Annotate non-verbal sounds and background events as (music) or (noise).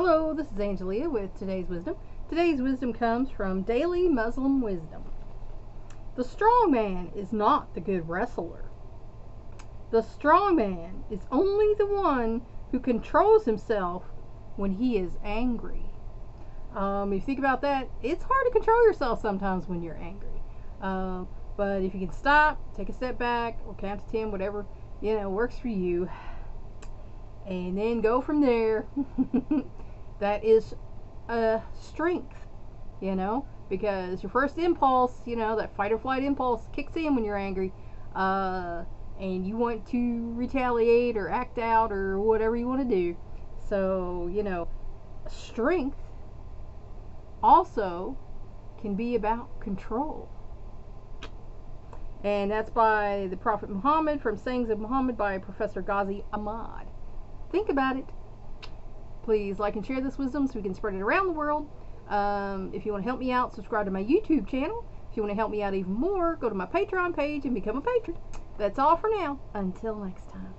Hello, this is Angelia with today's wisdom. Today's wisdom comes from Daily Muslim Wisdom. The strong man is not the good wrestler. The strong man is only the one who controls himself when he is angry. Um, if you think about that, it's hard to control yourself sometimes when you're angry. Um, but if you can stop, take a step back, or count to 10, whatever, you know, works for you, and then go from there, (laughs) that is a strength, you know, because your first impulse, you know, that fight or flight impulse kicks in when you're angry, uh, and you want to retaliate or act out or whatever you want to do. So, you know, strength also can be about control. And that's by the Prophet Muhammad from Sayings of Muhammad by Professor Ghazi Ahmad. Think about it. Please like and share this wisdom so we can spread it around the world. Um, if you want to help me out, subscribe to my YouTube channel. If you want to help me out even more, go to my Patreon page and become a patron. That's all for now. Until next time.